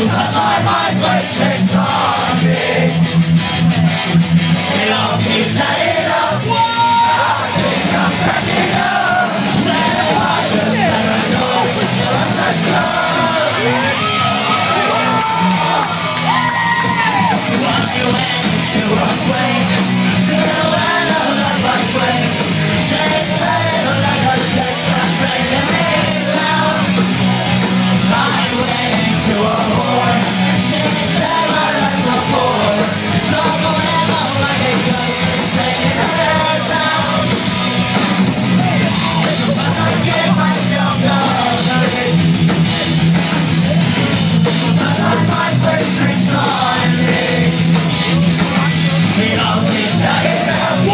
Sometimes my mind plays tricks It all keeps tagging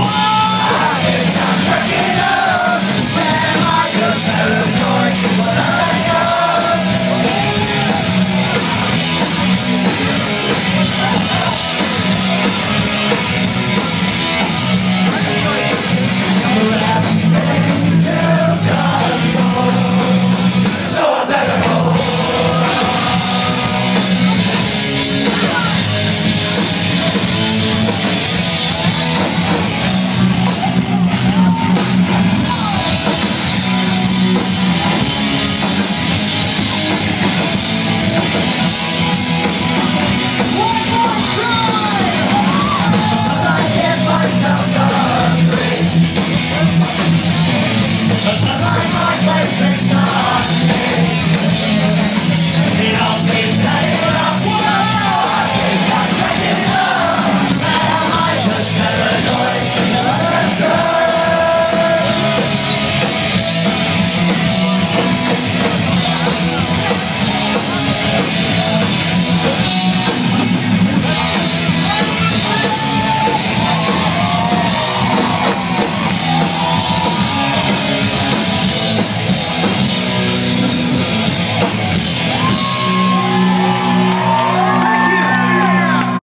place,